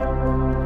Música